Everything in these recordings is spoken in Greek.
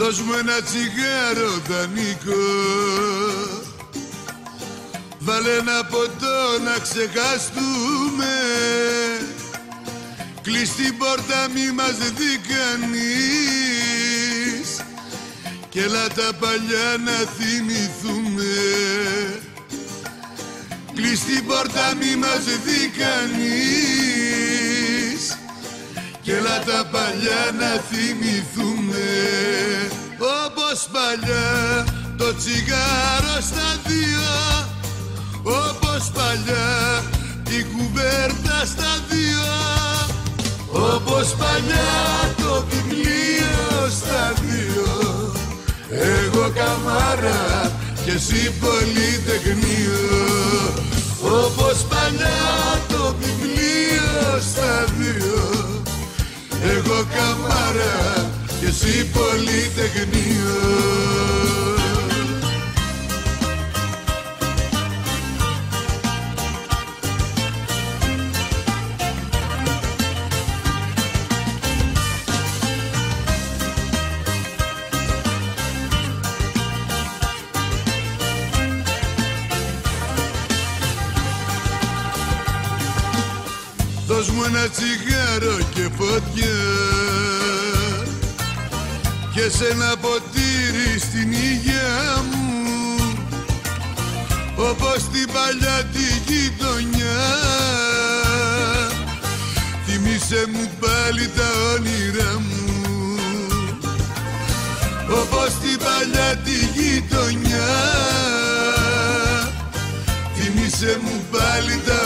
Δώσ' μου ένα τσιγάρο δανεικό Βάλε ένα ποτό να ξεχαστούμε. Κλείς την πόρτα μη μας δει κανείς. Και έλα τα παλιά να θυμηθούμε. Κλείς την πόρτα μη μας δει κανείς. Και έλα τα παλιά να θυμηθούμε Όπως παλιά το τσιγάρο στα δύο. Όπως παλιά η κουβέρτα στα δύο. Όπως παλιά το βιβλίο στα δύο. Εγώ καμάρα και εσύ πολυτεχνείο Όπως παλιά το βιβλίο στα δύο. Εγώ καμάρα και εσύ πολυτεχνείο Δώσ' μου ένα τσιγάρο και φωτιά Και σε ένα ποτήρι στην υγεία μου. Όπως την παλιά τη γειτονιά. Θυμήσε μου πάλι τα όνειρά μου. Όπως την παλιά τη γειτονιά. Θυμήσε μου πάλι τα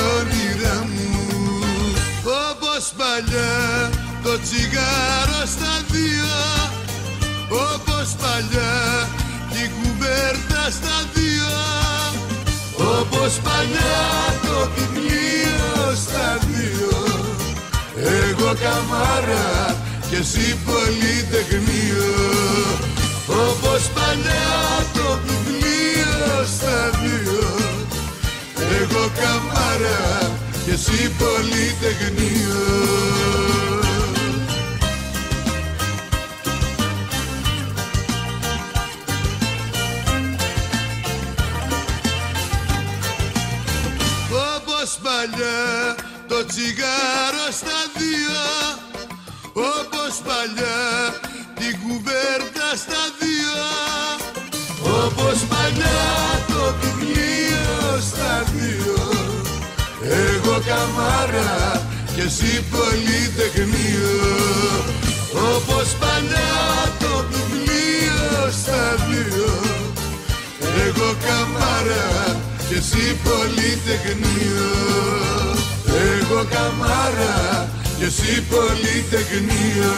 παλιά το τσιγάρο στα δύο. Όπως παλιά η κουβέρτα στα δύο. Όπως παλιά το βιβλίο στα δύο. Εγώ καμάρα και εσύ πολυτεχνείο. Όπως παλιά το βιβλίο στα δύο. Εγώ καμάρα και εσύ πολυτεχνείο Όπως παλιά το τσιγάρο στα δύο Όπως παλιά την κουβέρτα στα δύο Όπως παλιά εσύ πολυτεχνείο Όπως παλιά το βιβλίο στα δύο. Εγώ καμάρα και εσύ πολυτεχνείο Εγώ καμάρα και εσύ πολυτεχνείο